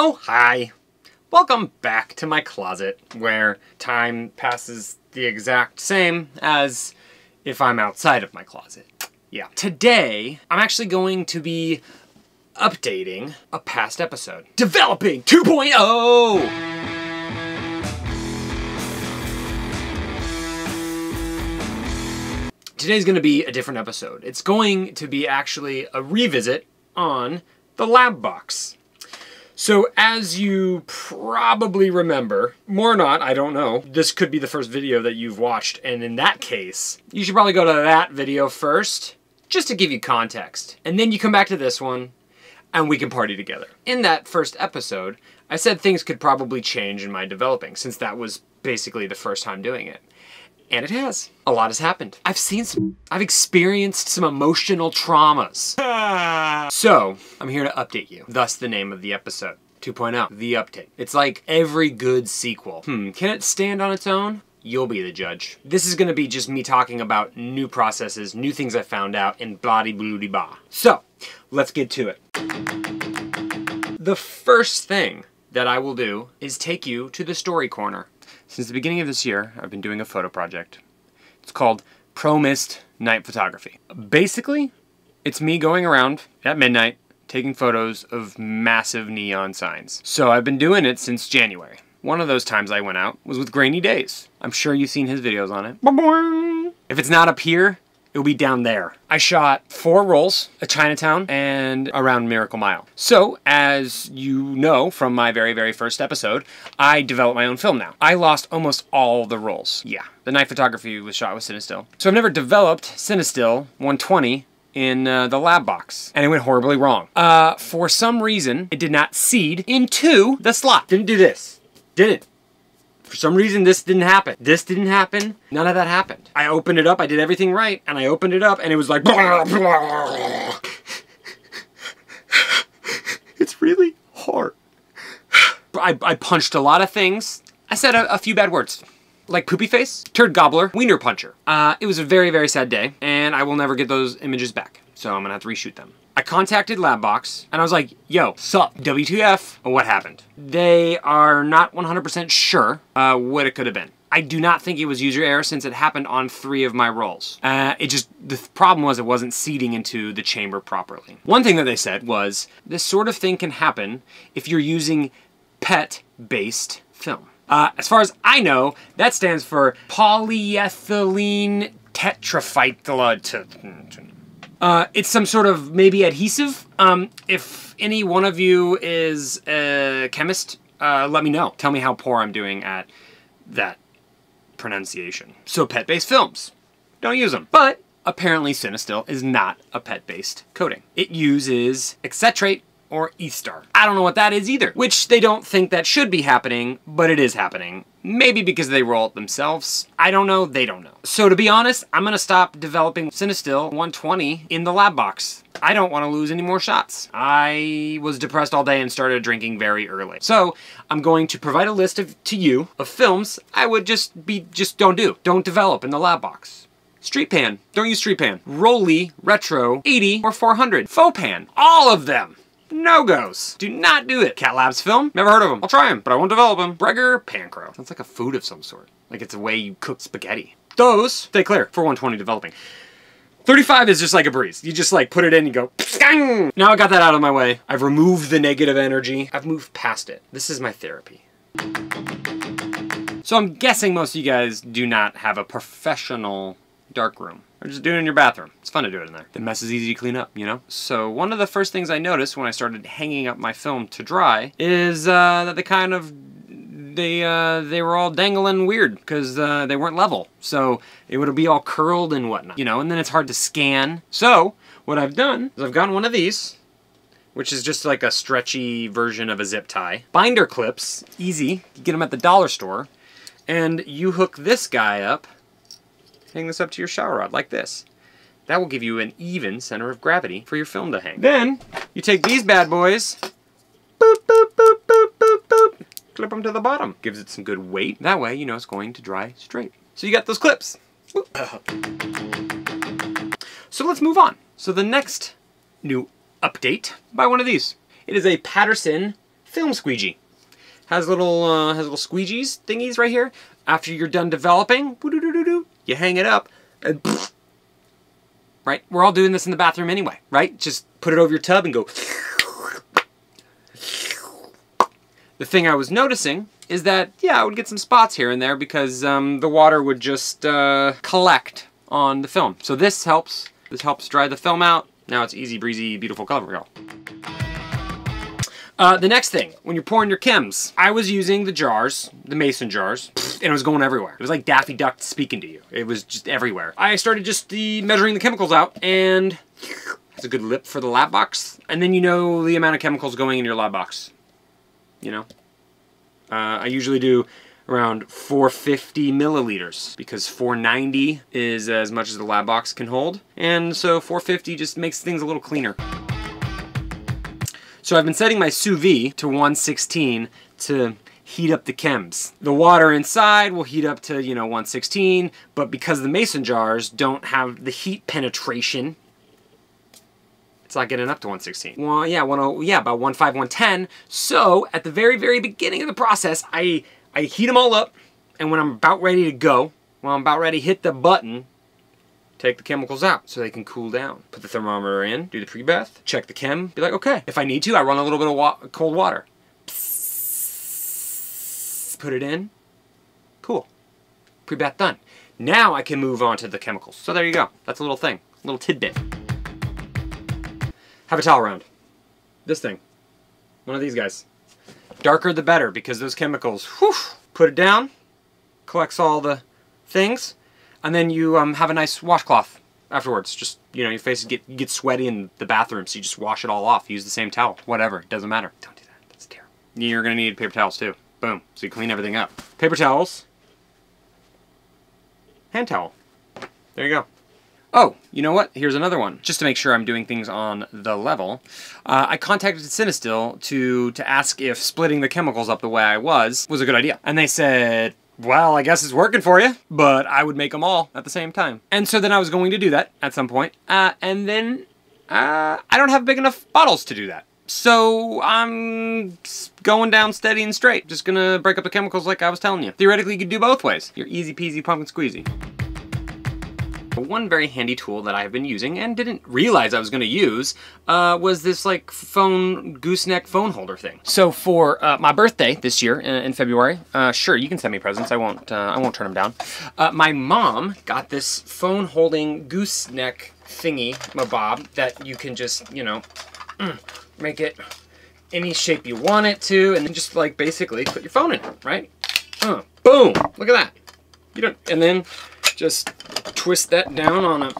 Oh, hi. Welcome back to my closet, where time passes the exact same as if I'm outside of my closet. Yeah. Today, I'm actually going to be updating a past episode. Developing 2.0! Today's going to be a different episode. It's going to be actually a revisit on the lab box. So as you probably remember, more or not, I don't know, this could be the first video that you've watched, and in that case, you should probably go to that video first, just to give you context. And then you come back to this one, and we can party together. In that first episode, I said things could probably change in my developing, since that was basically the first time doing it. And it has. A lot has happened. I've seen some, I've experienced some emotional traumas. so, I'm here to update you. Thus the name of the episode. 2.0, the update. It's like every good sequel. Hmm, can it stand on its own? You'll be the judge. This is gonna be just me talking about new processes, new things I found out, and blah de blue ba. So, let's get to it. The first thing that I will do is take you to the story corner. Since the beginning of this year, I've been doing a photo project. It's called ProMist Night Photography. Basically, it's me going around at midnight taking photos of massive neon signs. So I've been doing it since January. One of those times I went out was with Grainydays. I'm sure you've seen his videos on it. If it's not up here, it'll be down there. I shot four rolls at Chinatown and around Miracle Mile. So, as you know from my very, very first episode, I developed my own film now. I lost almost all the rolls. Yeah, the night photography was shot with Cinestill. So I've never developed Cinestill 120 in uh, the lab box, and it went horribly wrong. Uh, for some reason, it did not seed into the slot. Didn't do this. Didn't. For some reason, this didn't happen. This didn't happen. None of that happened. I opened it up. I did everything right. And I opened it up and it was like... it's really hard. I, I punched a lot of things. I said a, a few bad words like poopy face, turd gobbler, wiener puncher. Uh, it was a very, very sad day, and I will never get those images back. So I'm gonna have to reshoot them. I contacted Labbox and I was like, yo, sup, W2F, what happened? They are not 100% sure uh, what it could have been. I do not think it was user error since it happened on three of my rolls. Uh, it just, the problem was it wasn't seeding into the chamber properly. One thing that they said was, this sort of thing can happen if you're using PET-based film. Uh, as far as I know, that stands for polyethylene tetraphytolate. Uh, it's some sort of maybe adhesive. Um, if any one of you is a chemist, uh, let me know. Tell me how poor I'm doing at that pronunciation. So PET-based films, don't use them. But apparently Cinestill is not a PET-based coating. It uses Excetrate or Estar. I don't know what that is either, which they don't think that should be happening, but it is happening. Maybe because they roll it themselves. I don't know, they don't know. So to be honest, I'm gonna stop developing Cinestill 120 in the lab box. I don't want to lose any more shots. I was depressed all day and started drinking very early. So I'm going to provide a list of, to you of films I would just be, just don't do. Don't develop in the lab box. Streetpan. Don't use Streetpan. Rollei, retro, 80, or 400. Fomapan. All of them no-goes. Do not do it. Catlabs film, never heard of them. I'll try them, but I won't develop them. Bergger Pancro. Sounds like a food of some sort. Like it's a way you cook spaghetti. Those, stay clear for 120 developing. 35 is just like a breeze. You just like put it in and go! Now I got that out of my way. I've removed the negative energy. I've moved past it. This is my therapy. So I'm guessing most of you guys do not have a professional darkroom. Or just do it in your bathroom. It's fun to do it in there. The mess is easy to clean up, you know? So one of the first things I noticed when I started hanging up my film to dry is uh, that they kind of they uh, they were all dangling weird because uh, they weren't level. So it would be all curled and whatnot, you know, and then it's hard to scan. So what I've done is I've gotten one of these, which is just like a stretchy version of a zip tie. Binder clips, easy, you get them at the dollar store, and you hook this guy up hang this up to your shower rod like this. That will give you an even center of gravity for your film to hang. Then, you take these bad boys, boop, boop, boop, boop, boop, boop, clip them to the bottom. Gives it some good weight. That way, you know it's going to dry straight. So you got those clips. So let's move on. So the next new update by one of these. It is a Paterson film squeegee. Has little uh, has little squeegees thingies right here. After you're done developing, you hang it up, and right? We're all doing this in the bathroom anyway, right? Just put it over your tub and go. The thing I was noticing is that, yeah, I would get some spots here and there because um, the water would just uh, collect on the film. So this helps. This helps dry the film out. Now it's easy breezy, beautiful color uh, the next thing, when you're pouring your chems, I was using the jars, the mason jars, and it was going everywhere. It was like Daffy Duck speaking to you. It was just everywhere. I started just the, measuring the chemicals out, and it's a good lip for the lab box. And then you know the amount of chemicals going in your lab box. You know? Uh, I usually do around 450 milliliters because 490 is as much as the lab box can hold. And so 450 just makes things a little cleaner. So I've been setting my sous vide to 116 to heat up the chems. The water inside will heat up to, you know, 116, but because the mason jars don't have the heat penetration, it's not getting up to 116. Well, yeah, 10, yeah, about 15, 110. So at the very, very beginning of the process, I, I heat them all up, and when I'm about ready to go, when I'm about ready to hit the button, take the chemicals out so they can cool down. Put the thermometer in, do the pre-bath, check the chem, be like, okay. If I need to, I run a little bit of wa cold water. Put it in, cool. Pre-bath done. Now I can move on to the chemicals. So there you go. That's a little thing, a little tidbit. Have a towel around. This thing. One of these guys. Darker the better because those chemicals, whew, put it down, collects all the things, and then you um, have a nice washcloth afterwards. Just, you know, your face get, get sweaty in the bathroom, so you just wash it all off. Use the same towel. Whatever. It doesn't matter. Don't do that. That's terrible. You're to need paper towels, too. Boom. So you clean everything up. Paper towels. Hand towel. There you go. Oh, you know what? Here's another one. Just to make sure I'm doing things on the level, uh, I contacted Cinestill to, to ask if splitting the chemicals up the way I was was a good idea. And they said, well, I guess it's working for you, but I would make them all at the same time. And so then I was going to do that at some point, uh, and then uh, I don't have big enough bottles to do that. So I'm going down steady and straight. Just gonna break up the chemicals like I was telling you. Theoretically, you could do both ways. You're easy peasy pumpkin squeezy. One very handy tool that I've been using and didn't realize I was going to use uh, was this like phone gooseneck phone holder thing. So for uh, my birthday this year in, in February, uh, sure you can send me presents. I won't. Uh, I won't turn them down. Uh, my mom got this phone holding gooseneck thingy, my bob, that you can just you know mm, make it any shape you want it to, and then just like basically put your phone in, right? Uh, boom! Look at that. You don't, and then just twist that down on a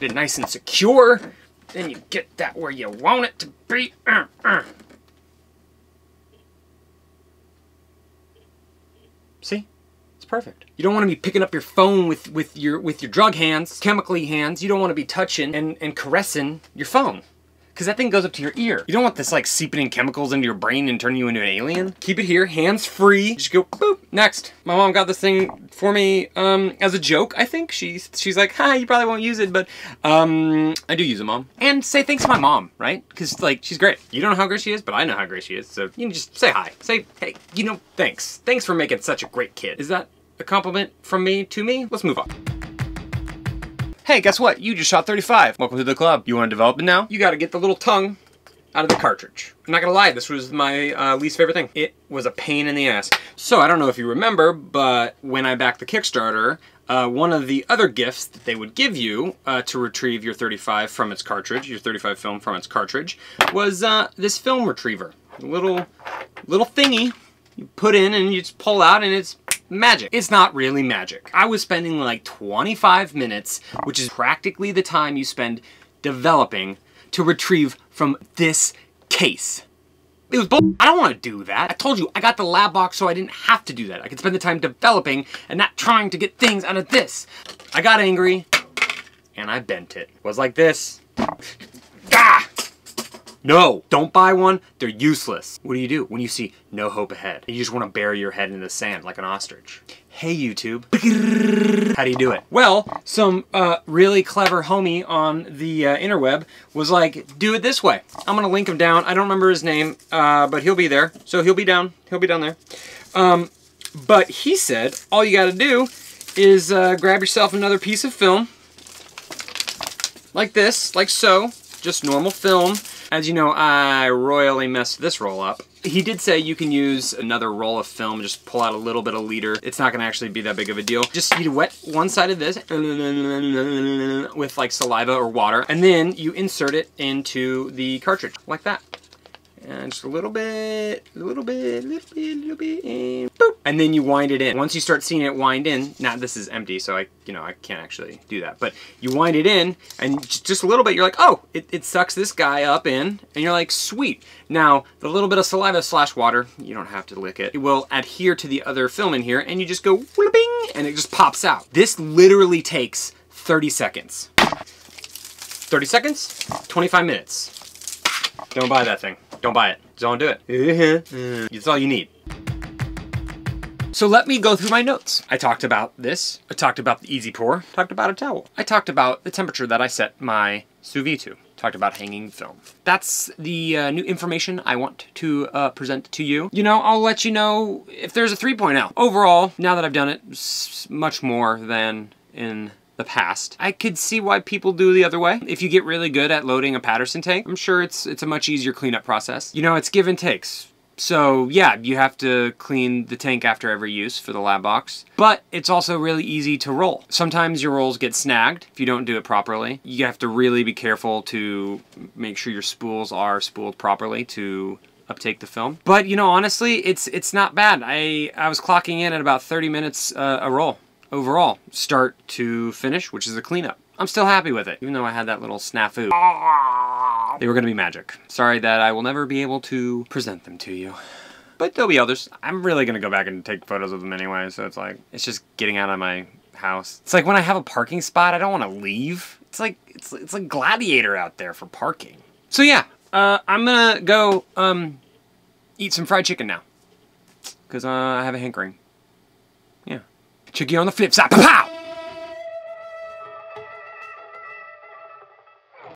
get nice and secure. Then you get that where you want it to be. See? It's perfect. You don't want to be picking up your phone with, with your with your drug hands, chemically hands. You don't want to be touching and, and caressing your phone because that thing goes up to your ear. You don't want this like seeping in chemicals into your brain and turning you into an alien. Keep it here, hands free. Just go boop. Next. My mom got this thing for me um, as a joke, I think. She's she's like, hi, you probably won't use it, but um, I do use it, mom. And say thanks to my mom, right? Because like, she's great. You don't know how great she is, but I know how great she is. So you can just say hi. Say, hey, you know, thanks. Thanks for making such a great kid. Is that a compliment from me to me? Let's move on. Hey, guess what? You just shot 35. Welcome to the club. You want to develop it now? You got to get the little tongue out of the cartridge. I'm not gonna lie, this was my uh, least favorite thing. It was a pain in the ass. So I don't know if you remember, but when I backed the Kickstarter, uh, one of the other gifts that they would give you uh, to retrieve your 35 from its cartridge, your 35 film from its cartridge, was uh, this film retriever. A little, little thingy you put in and you just pull out and it's magic. It's not really magic. I was spending like 25 minutes, which is practically the time you spend developing to retrieve from this case. It was bull. I don't want to do that. I told you, I got the lab box so I didn't have to do that. I could spend the time developing and not trying to get things out of this. I got angry and I bent it. it was like this. Ah! No, don't buy one. They're useless. What do you do when you see no hope ahead? You just want to bury your head in the sand like an ostrich. Hey YouTube. How do you do it? Well, some uh, really clever homie on the uh, interweb was like, do it this way. I'm gonna link him down. I don't remember his name, uh, but he'll be there. So he'll be down. He'll be down there. Um, but he said, all you gotta do is uh, grab yourself another piece of film, like this, like so, just normal film. As you know, I royally messed this roll up. He did say you can use another roll of film, just pull out a little bit of leader. It's not gonna actually be that big of a deal. Just you wet one side of this with like saliva or water, and then you insert it into the cartridge, like that. And just a little bit, a little bit, a little bit, a little bit, and boop. And then you wind it in. Once you start seeing it wind in, now this is empty, so I, you know, I can't actually do that. But you wind it in, and just a little bit, you're like, oh, it, it sucks this guy up in, and you're like, sweet. Now, the little bit of saliva slash water, you don't have to lick it, it will adhere to the other film in here, and you just go, bing, and it just pops out. This literally takes 30 seconds. 30 seconds, 25 minutes. Don't buy that thing. Don't buy it. Don't do it. It's all you need. So let me go through my notes. I talked about this. I talked about the easy pour. Talked about a towel. I talked about the temperature that I set my sous vide to. Talked about hanging film. That's the uh, new information I want to uh, present to you. You know, I'll let you know if there's a 3.0. Overall, now that I've done it, much more than in the past. I could see why people do the other way. If you get really good at loading a Paterson tank, I'm sure it's it's a much easier cleanup process. You know, it's give and takes. So yeah, you have to clean the tank after every use for the lab box, but it's also really easy to roll. Sometimes your rolls get snagged if you don't do it properly. You have to really be careful to make sure your spools are spooled properly to uptake the film. But you know, honestly, it's it's not bad. I I was clocking in at about 30 minutes uh, a roll overall, start to finish, which is a cleanup. I'm still happy with it, even though I had that little snafu. They were gonna be magic. Sorry that I will never be able to present them to you. But there'll be others. I'm really gonna go back and take photos of them anyway, so it's like, it's just getting out of my house. It's like when I have a parking spot, I don't wanna leave. It's like, it's, it's like gladiator out there for parking. So yeah, uh, I'm gonna go um, eat some fried chicken now. Because uh, I have a hankering. You on the flip side. Pow!